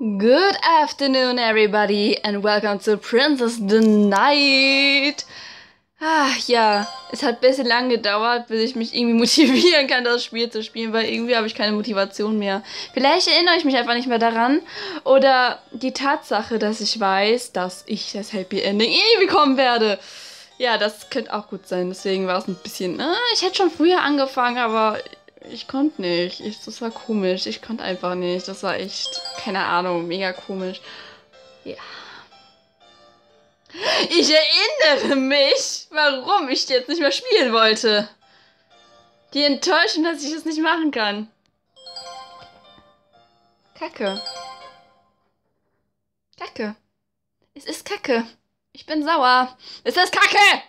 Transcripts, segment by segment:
Good afternoon, everybody, and welcome to Princess the Night. Ah, ja, es hat ein bisschen lang gedauert, bis ich mich irgendwie motivieren kann, das Spiel zu spielen, weil irgendwie habe ich keine Motivation mehr. Vielleicht erinnere ich mich einfach nicht mehr daran. Oder die Tatsache, dass ich weiß, dass ich das Happy Ending eh bekommen werde. Ja, das könnte auch gut sein. Deswegen war es ein bisschen. Ah, ich hätte schon früher angefangen, aber ich konnte nicht. Ich, das war komisch. Ich konnte einfach nicht. Das war echt, keine Ahnung, mega komisch. Ja. Ich erinnere mich, warum ich jetzt nicht mehr spielen wollte. Die Enttäuschung, dass ich das nicht machen kann. Kacke. Kacke. Es ist Kacke. Ich bin sauer. Es ist Kacke!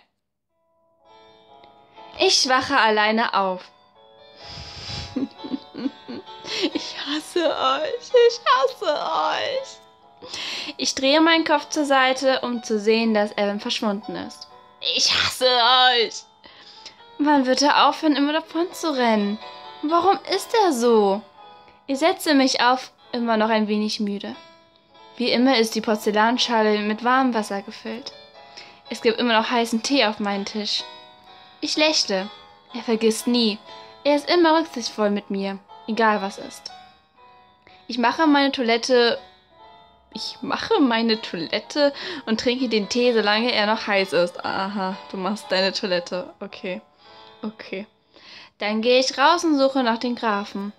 Ich wache alleine auf. Ich hasse euch. Ich hasse euch. Ich drehe meinen Kopf zur Seite, um zu sehen, dass Evan verschwunden ist. Ich hasse euch. Wann wird er aufhören, immer davon zu rennen? Warum ist er so? Ich setze mich auf, immer noch ein wenig müde. Wie immer ist die Porzellanschale mit warmem Wasser gefüllt. Es gibt immer noch heißen Tee auf meinem Tisch. Ich lächle. Er vergisst nie. Er ist immer rücksichtsvoll mit mir, egal was ist. Ich mache meine Toilette. Ich mache meine Toilette und trinke den Tee, solange er noch heiß ist. Aha, du machst deine Toilette. Okay. Okay. Dann gehe ich raus und suche nach den Grafen.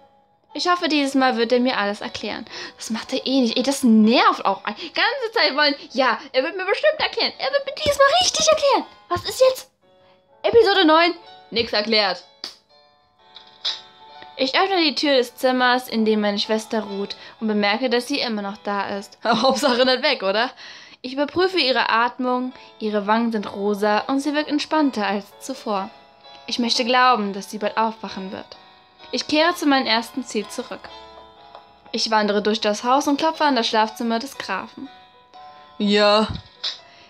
Ich hoffe, dieses Mal wird er mir alles erklären. Das macht er eh nicht. Ey, das nervt auch. Die ganze Zeit wollen. Ja, er wird mir bestimmt erklären. Er wird mir diesmal richtig erklären. Was ist jetzt? Episode 9. Nix erklärt. Ich öffne die Tür des Zimmers, in dem meine Schwester ruht, und bemerke, dass sie immer noch da ist. Hauptsache nicht weg, oder? Ich überprüfe ihre Atmung, ihre Wangen sind rosa und sie wirkt entspannter als zuvor. Ich möchte glauben, dass sie bald aufwachen wird. Ich kehre zu meinem ersten Ziel zurück. Ich wandere durch das Haus und klopfe an das Schlafzimmer des Grafen. Ja.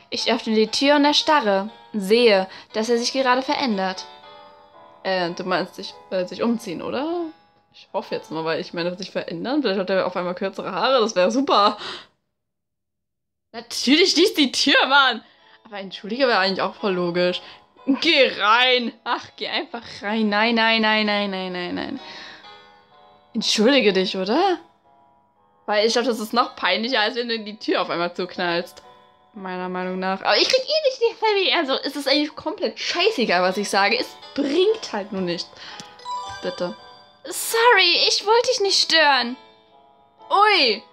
Ich öffne die Tür und erstarre, sehe, dass er sich gerade verändert. Äh, du meinst sich, äh, sich umziehen, oder? Ich hoffe jetzt mal, weil ich meine, sich verändern. Vielleicht hat er auf einmal kürzere Haare, das wäre super. Natürlich schließt die Tür, Mann! Aber entschuldige, wäre eigentlich auch voll logisch. Geh rein! Ach, geh einfach rein. Nein, nein, nein, nein, nein, nein, nein. Entschuldige dich, oder? Weil ich glaube, das ist noch peinlicher, als wenn du die Tür auf einmal zuknallst. Meiner Meinung nach. Aber ich krieg eh nicht die Family. Also ist es eigentlich komplett scheißegal, was ich sage. Es bringt halt nur nichts. Bitte. Sorry, ich wollte dich nicht stören. Ui.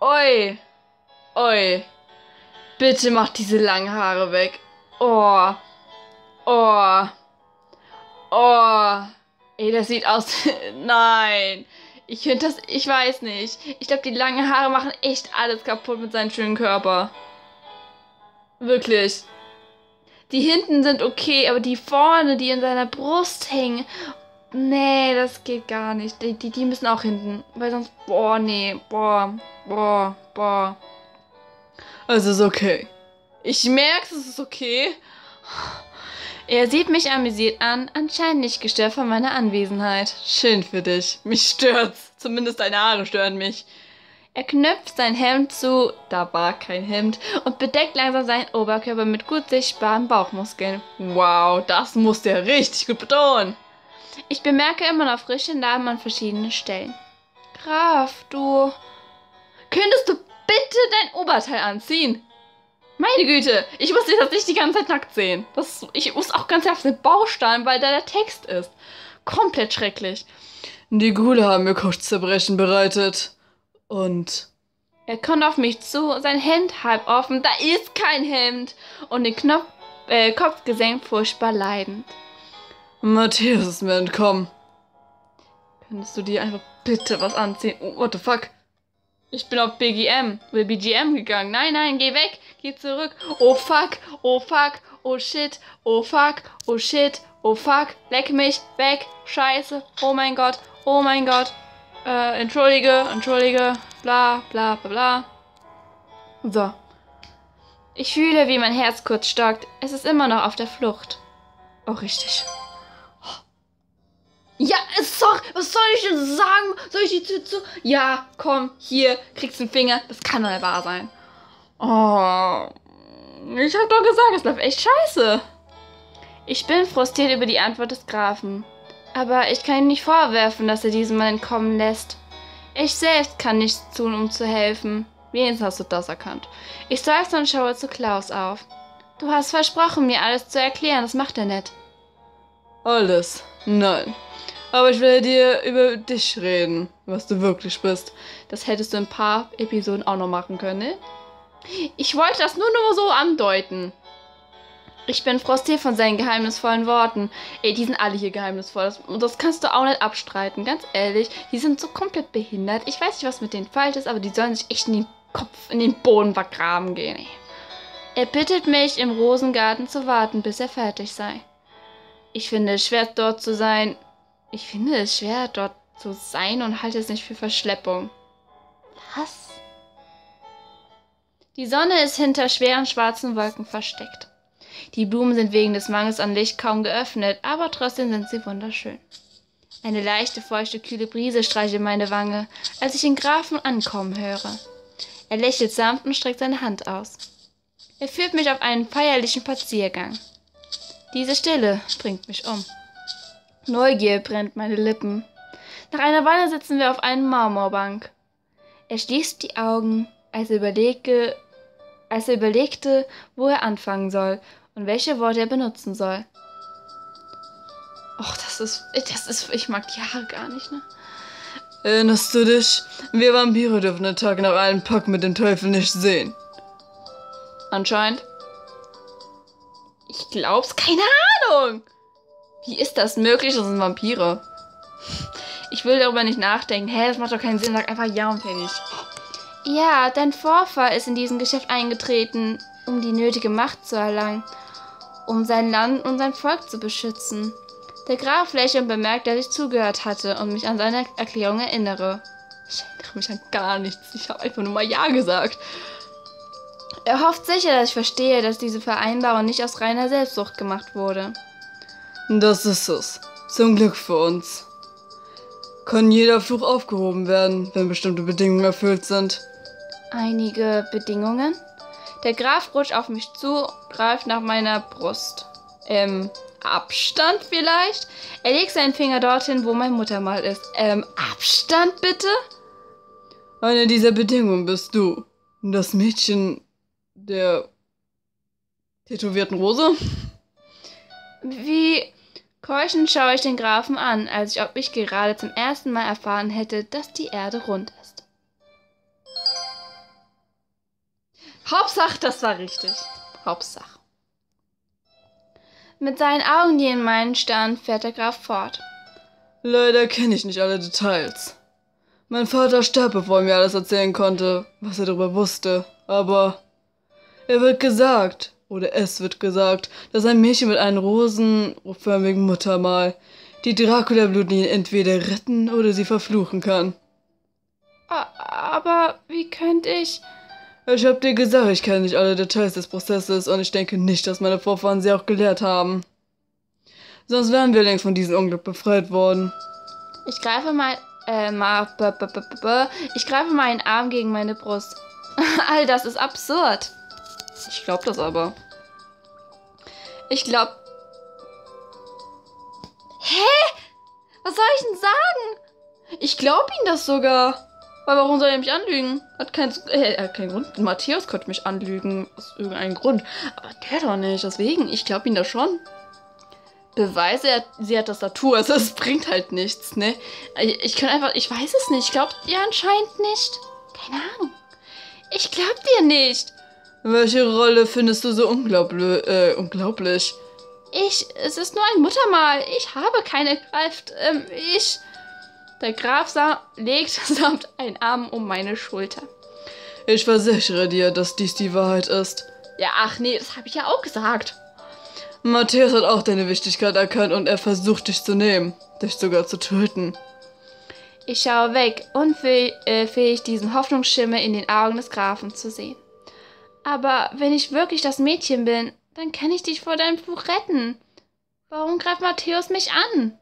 Ui. Ui. Bitte mach diese langen Haare weg. Oh. Oh. Oh. Ey, das sieht aus. Nein. Ich finde das, ich weiß nicht. Ich glaube, die langen Haare machen echt alles kaputt mit seinem schönen Körper. Wirklich. Die hinten sind okay, aber die vorne, die in seiner Brust hängen. Nee, das geht gar nicht. Die, die, die müssen auch hinten. Weil sonst. Boah, nee. Boah. Boah. Boah. Es ist okay. Ich merke, es ist okay. Er sieht mich amüsiert an, anscheinend nicht gestört von meiner Anwesenheit. Schön für dich. Mich stört's. Zumindest deine Haare stören mich. Er knöpft sein Hemd zu, da war kein Hemd, und bedeckt langsam seinen Oberkörper mit gut sichtbaren Bauchmuskeln. Wow, das muss der richtig gut betonen. Ich bemerke immer noch frische Narben an verschiedenen Stellen. Graf, du. Könntest du bitte dein Oberteil anziehen? Meine Güte, ich muss dich das nicht die ganze Zeit nackt sehen. Das, ich muss auch ganz auf den Bauch starren, weil da der Text ist. Komplett schrecklich. Die Gule haben mir Kopfzerbrechen bereitet. Und. Er kommt auf mich zu, sein Hemd halb offen, da ist kein Hemd. Und den Knopf, äh, Kopf gesenkt, furchtbar leidend. Matthäus ist mir entkommen. Könntest du dir einfach bitte was anziehen? Oh, what the fuck? Ich bin auf BGM oder BGM gegangen. Nein, nein, geh weg. Geh zurück. Oh fuck. Oh fuck. Oh shit. Oh fuck. Oh shit. Oh fuck. Leck mich. Weg. Scheiße. Oh mein Gott. Oh mein Gott. Äh, entschuldige. Entschuldige. Bla, bla, bla, bla. So. Ich fühle, wie mein Herz kurz stockt. Es ist immer noch auf der Flucht. Oh, richtig. Ja, sorry, was soll ich denn sagen? Soll ich die Tür zu? Ja, komm, hier, kriegst einen Finger. Das kann doch nicht wahr sein. Oh, ich hab doch gesagt, es läuft echt scheiße. Ich bin frustriert über die Antwort des Grafen. Aber ich kann ihm nicht vorwerfen, dass er diesem Mann entkommen lässt. Ich selbst kann nichts tun, um zu helfen. Wenigstens hast du das erkannt. Ich seufze und schaue zu Klaus auf. Du hast versprochen, mir alles zu erklären. Das macht er nicht. Alles? Nein. Aber ich werde dir über dich reden, was du wirklich bist. Das hättest du in ein paar Episoden auch noch machen können, ne? Ich wollte das nur nur so andeuten. Ich bin frustriert von seinen geheimnisvollen Worten. Ey, die sind alle hier geheimnisvoll. Das, das kannst du auch nicht abstreiten, ganz ehrlich. Die sind so komplett behindert. Ich weiß nicht, was mit denen falsch ist, aber die sollen sich echt in den Kopf, in den Boden vergraben gehen. Ey. Er bittet mich, im Rosengarten zu warten, bis er fertig sei. Ich finde es schwer, dort zu sein. Ich finde es schwer, dort zu sein und halte es nicht für Verschleppung. Was? Die Sonne ist hinter schweren schwarzen Wolken versteckt. Die Blumen sind wegen des Mangels an Licht kaum geöffnet, aber trotzdem sind sie wunderschön. Eine leichte, feuchte, kühle Brise streichelt meine Wange, als ich den Grafen ankommen höre. Er lächelt sanft und streckt seine Hand aus. Er führt mich auf einen feierlichen Spaziergang. Diese Stille bringt mich um. Neugier brennt meine Lippen. Nach einer Weile sitzen wir auf einer Marmorbank. Er schließt die Augen, als er, überlege, als er überlegte, wo er anfangen soll und welche Worte er benutzen soll. Och, das ist. Das ist. Ich mag die Haare gar nicht, ne? Erinnerst du dich? Wir Vampire dürfen den Tag nach einem Pakt mit dem Teufel nicht sehen. Anscheinend. Ich glaub's, keine Ahnung. Wie ist das möglich? Das sind Vampire. Ich will darüber nicht nachdenken. Hä, das macht doch keinen Sinn. Sag einfach ja und fertig. Ja, dein Vorfahr ist in diesem Geschäft eingetreten, um die nötige Macht zu erlangen um sein Land und sein Volk zu beschützen. Der Graf lächelte und bemerkte, dass ich zugehört hatte und mich an seine Erklärung erinnere. Ich erinnere mich an gar nichts. Ich habe einfach nur mal Ja gesagt. Er hofft sicher, dass ich verstehe, dass diese Vereinbarung nicht aus reiner Selbstsucht gemacht wurde. Das ist es. Zum Glück für uns. Kann jeder Fluch aufgehoben werden, wenn bestimmte Bedingungen erfüllt sind. Einige Bedingungen? Der Graf rutscht auf mich zu, greift nach meiner Brust. Ähm, Abstand vielleicht? Er legt seinen Finger dorthin, wo mein Muttermal ist. Ähm, Abstand bitte? Eine dieser Bedingungen bist du. Das Mädchen der tätowierten Rose? Wie keuchend schaue ich den Grafen an, als ob ich gerade zum ersten Mal erfahren hätte, dass die Erde rund ist. Hauptsache, das war richtig. Hauptsache. Mit seinen Augen, die in meinen starren, fährt der Graf fort. Leider kenne ich nicht alle Details. Mein Vater starb, bevor er mir alles erzählen konnte, was er darüber wusste. Aber er wird gesagt, oder es wird gesagt, dass ein Mädchen mit einem rosenförmigen Muttermal die Dracula-Blutlinie entweder retten oder sie verfluchen kann. Aber wie könnte ich... Ich hab dir gesagt, ich kenne nicht alle Details des Prozesses und ich denke nicht, dass meine Vorfahren sie auch gelehrt haben. Sonst wären wir längst von diesem Unglück befreit worden. Ich greife mal, äh, mal, ich greife meinen Arm gegen meine Brust. All das ist absurd. Ich glaub das aber. Ich glaub. Hä? Was soll ich denn sagen? Ich glaub ihm das sogar. Weil warum soll er mich anlügen? Hat keinen, äh, hat keinen Grund. Matthäus könnte mich anlügen. Aus irgendeinem Grund. Aber der doch nicht. Deswegen, ich glaube ihn da schon. Beweise, er, sie hat das Tattoo. Also es bringt halt nichts, ne? Ich, ich kann einfach, ich weiß es nicht. Ich glaube dir anscheinend nicht. Keine Ahnung. Ich glaub dir nicht. Welche Rolle findest du so unglaublich? Äh, unglaublich? Ich, es ist nur ein Muttermal. Ich habe keine Kraft. Ähm, ich. Der Graf sah, legt samt einen Arm um meine Schulter. Ich versichere dir, dass dies die Wahrheit ist. Ja, ach nee, das habe ich ja auch gesagt. Matthäus hat auch deine Wichtigkeit erkannt und er versucht dich zu nehmen, dich sogar zu töten. Ich schaue weg, unfähig äh, diesen Hoffnungsschimmer in den Augen des Grafen zu sehen. Aber wenn ich wirklich das Mädchen bin, dann kann ich dich vor deinem Fluch retten. Warum greift Matthäus mich an?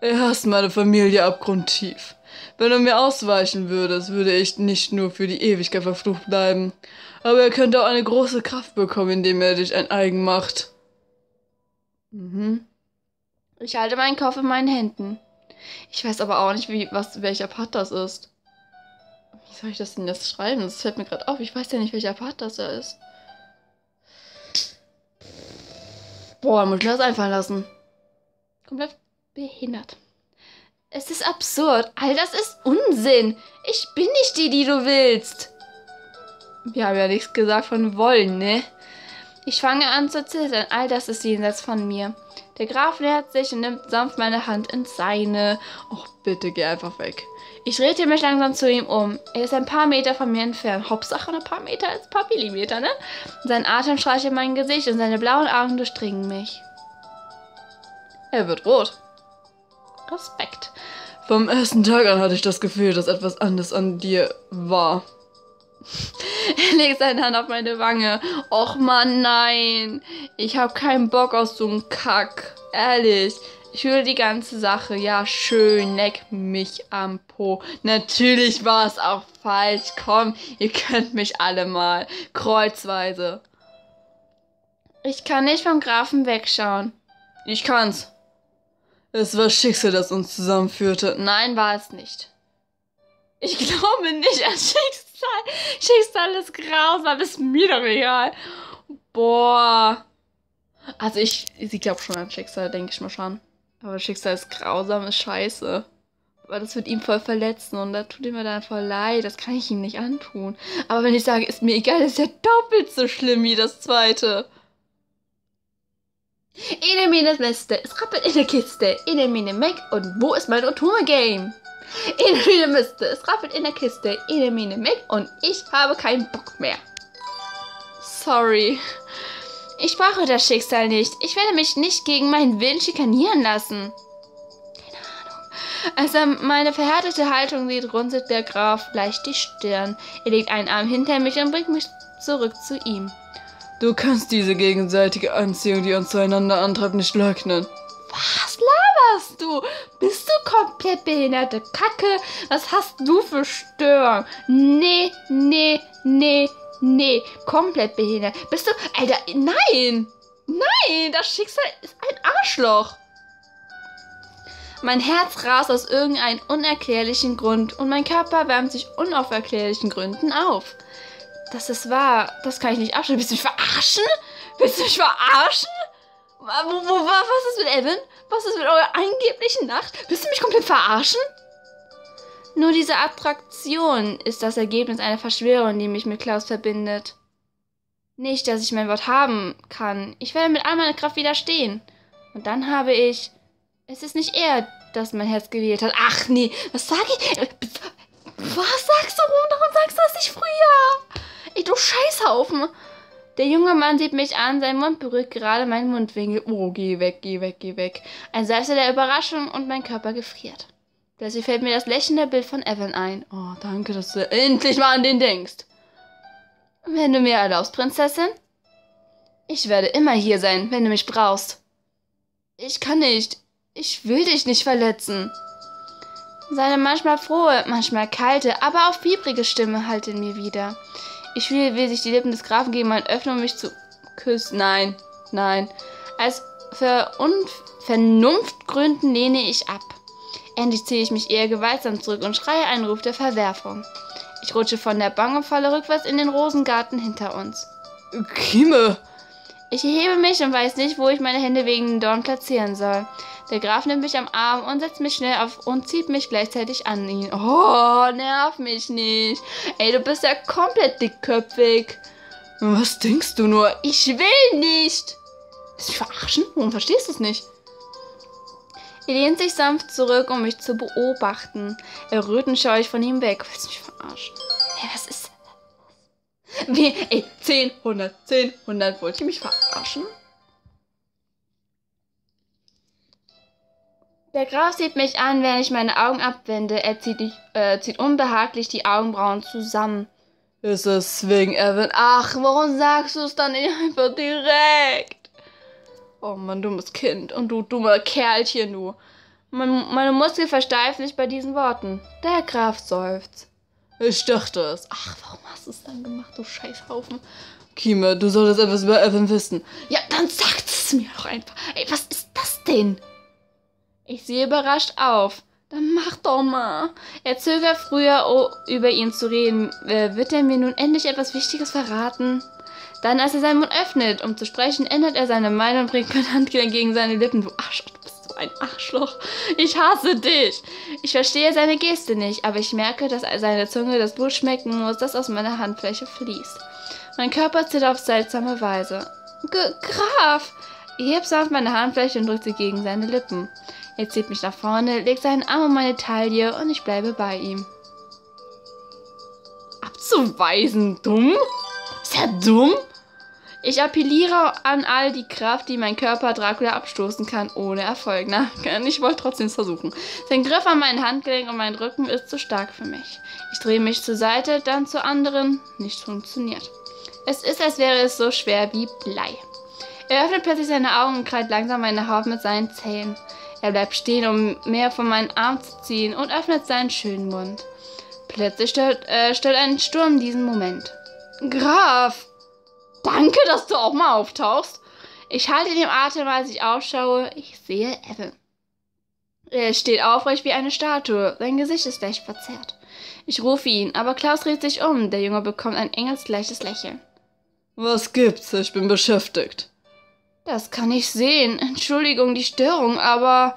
Er hasst meine Familie abgrundtief. Wenn er mir ausweichen würde, würde ich nicht nur für die Ewigkeit verflucht bleiben, aber er könnte auch eine große Kraft bekommen, indem er dich ein Eigen macht. Mhm. Ich halte meinen Kopf in meinen Händen. Ich weiß aber auch nicht, wie, was, welcher Part das ist. Wie soll ich das denn jetzt schreiben? Das fällt mir gerade auf. Ich weiß ja nicht, welcher Part das da ist. Boah, muss ich mir das einfallen lassen. Komplett behindert. Es ist absurd. All das ist Unsinn. Ich bin nicht die, die du willst. Wir haben ja nichts gesagt von wollen, ne? Ich fange an zu zittern. All das ist jenseits von mir. Der Graf nähert sich und nimmt sanft meine Hand in seine. Och, bitte geh einfach weg. Ich drehte mich langsam zu ihm um. Er ist ein paar Meter von mir entfernt. Hauptsache ein paar Meter ist ein paar Millimeter, ne? Sein Atem streichelt mein Gesicht und seine blauen Augen durchdringen mich. Er wird rot. Respekt. Vom ersten Tag an hatte ich das Gefühl, dass etwas anderes an dir war. Er legt seine Hand auf meine Wange. Och man, nein. Ich hab keinen Bock auf so einen Kack. Ehrlich. Ich höre die ganze Sache. Ja, schön. Leck mich am Po. Natürlich war es auch falsch. Komm, ihr könnt mich alle mal. Kreuzweise. Ich kann nicht vom Grafen wegschauen. Ich kann's. Es war Schicksal, das uns zusammenführte. Nein, war es nicht. Ich glaube nicht an Schicksal. Schicksal ist grausam, ist mir doch egal. Boah. Also ich, ich glaube schon an Schicksal, denke ich mal schon. Aber Schicksal ist grausam, ist scheiße. Weil das wird ihm voll verletzen und da tut ihm dann voll leid. Das kann ich ihm nicht antun. Aber wenn ich sage, ist mir egal, ist ja doppelt so schlimm wie das zweite. Ine mine Miste, es rappelt in der Kiste. Ine mine Mac und wo ist mein Otome-Game? Ine mine Miste, es rappelt in der Kiste. Ine mine Mac und ich habe keinen Bock mehr. Sorry. Ich brauche das Schicksal nicht. Ich werde mich nicht gegen meinen Willen schikanieren lassen. Keine Ahnung. Als er meine verhärtete Haltung sieht, runzelt der Graf leicht die Stirn. Er legt einen Arm hinter mich und bringt mich zurück zu ihm. Du kannst diese gegenseitige Anziehung, die uns zueinander antreibt, nicht leugnen. Was laberst du? Bist du komplett behinderte Kacke? Was hast du für Störung? Nee, nee, nee, nee. Komplett behindert. Bist du. Alter, nein! Nein! Das Schicksal ist ein Arschloch. Mein Herz rast aus irgendeinem unerklärlichen Grund und mein Körper wärmt sich unauferklärlichen Gründen auf. Das ist wahr. Das kann ich nicht abstellen. Willst du mich verarschen? Willst du mich verarschen? Was ist mit Evan? Was ist mit eurer angeblichen Nacht? Willst du mich komplett verarschen? Nur diese Attraktion ist das Ergebnis einer Verschwörung, die mich mit Klaus verbindet. Nicht, dass ich mein Wort haben kann. Ich werde mit all meiner Kraft widerstehen. Und dann habe ich. Es ist nicht er, das mein Herz gewählt hat. Ach nee, was sag ich? Was sagst du? Warum sagst du das nicht früher? Ey, du Scheißhaufen. Der junge Mann sieht mich an, sein Mund berührt gerade meinen Mundwinkel. Oh, geh weg, geh weg, geh weg. Ein Seufzer der Überraschung und mein Körper gefriert. Plötzlich fällt mir das lächelnde Bild von Evan ein. Oh, danke, dass du endlich mal an den denkst. Wenn du mir erlaubst, Prinzessin? Ich werde immer hier sein, wenn du mich brauchst. Ich kann nicht. Ich will dich nicht verletzen. Seine manchmal frohe, manchmal kalte, aber auch fiebrige Stimme hallt in mir wieder. Ich fühle, wie sich die Lippen des Grafen gegen meinen öffnen, um mich zu küssen. Nein, nein. Als Ver Vernunftgründen lehne ich ab. Endlich ziehe ich mich eher gewaltsam zurück und schreie einen Ruf der Verwerfung. Ich rutsche von der Bank und falle rückwärts in den Rosengarten hinter uns. Kime! Ich erhebe mich und weiß nicht, wo ich meine Hände wegen den Dorn platzieren soll. Der Graf nimmt mich am Arm und setzt mich schnell auf und zieht mich gleichzeitig an ihn. Oh, nerv mich nicht. Ey, du bist ja komplett dickköpfig. Was denkst du nur? Ich will nicht. Willst du mich verarschen? Warum verstehst du es nicht? Er lehnt sich sanft zurück, um mich zu beobachten. Errötend schaue ich von ihm weg. Willst du mich verarschen? Hey, was ist wie, ey, 10, 100, 10, 100. Wollt ihr mich verarschen? Der Graf sieht mich an, während ich meine Augen abwende. Er zieht, äh, zieht unbehaglich die Augenbrauen zusammen. Ist es wegen Evan? Ach, warum sagst du es dann nicht einfach direkt? Oh Mann, dummes Kind. Und du dummer Kerlchen, du. Mein, meine Muskeln versteifen sich bei diesen Worten. Der Graf seufzt. Ich dachte es. Ach, warum hast du es dann gemacht, du Scheißhaufen? Kima, du solltest etwas über Evan wissen. Ja, dann sagt es mir doch einfach. Ey, was ist das denn? Ich sehe überrascht auf. Dann mach doch mal. Er zögert früher, oh, über ihn zu reden. Äh, wird er mir nun endlich etwas Wichtiges verraten? Dann, als er seinen Mund öffnet, um zu sprechen, ändert er seine Meinung und bringt mein Handgelenk gegen seine Lippen. Du Arschloch, du bist so ein Arschloch. Ich hasse dich. Ich verstehe seine Geste nicht, aber ich merke, dass seine Zunge das Blut schmecken muss, das aus meiner Handfläche fließt. Mein Körper zittert auf seltsame Weise. G Graf! Ich heb sanft meine Handfläche und drücke sie gegen seine Lippen. Er zieht mich nach vorne, legt seinen Arm um meine Taille und ich bleibe bei ihm. Abzuweisen, dumm? Ist er dumm? Ich appelliere an all die Kraft, die mein Körper Dracula abstoßen kann, ohne Erfolg. Na, ich wollte trotzdem es versuchen. Sein Griff an meinen Handgelenk und meinen Rücken ist zu stark für mich. Ich drehe mich zur Seite, dann zur anderen. Nicht funktioniert. Es ist, als wäre es so schwer wie Blei. Er öffnet plötzlich seine Augen und krallt langsam meine Haut mit seinen Zähnen. Er bleibt stehen, um mehr von meinem Arm zu ziehen und öffnet seinen schönen Mund. Plötzlich stört, äh, stört ein Sturm diesen Moment. Graf! Danke, dass du auch mal auftauchst. Ich halte den Atem, als ich aufschaue. Ich sehe Evan. Er steht aufrecht wie eine Statue. Sein Gesicht ist leicht verzerrt. Ich rufe ihn, aber Klaus dreht sich um. Der Junge bekommt ein engelsgleiches Lächeln. Was gibt's? Ich bin beschäftigt. Das kann ich sehen. Entschuldigung die Störung, aber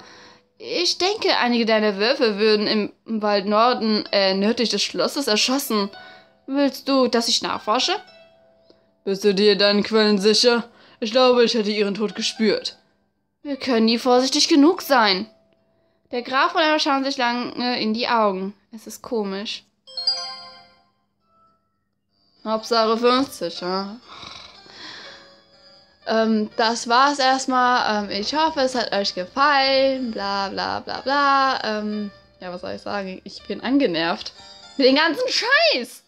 ich denke, einige deiner Würfe würden im Wald Norden, äh, nördlich des Schlosses erschossen. Willst du, dass ich nachforsche? Bist du dir deinen Quellen sicher? Ich glaube, ich hätte ihren Tod gespürt. Wir können nie vorsichtig genug sein. Der Graf und er schauen sich lange in die Augen. Es ist komisch. Hauptsache 50, ja? Ähm, das war's erstmal. Ähm, ich hoffe, es hat euch gefallen. Bla bla bla bla. Ähm, ja, was soll ich sagen? Ich bin angenervt. Mit dem ganzen Scheiß.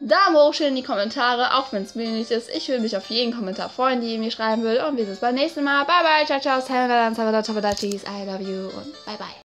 Daumen hoch in die Kommentare, auch wenn es wenig ist. Ich würde mich auf jeden Kommentar freuen, die ihr mir schreiben will. Und wir sehen uns beim nächsten Mal. Bye bye, ciao, ciao, I love you und bye bye.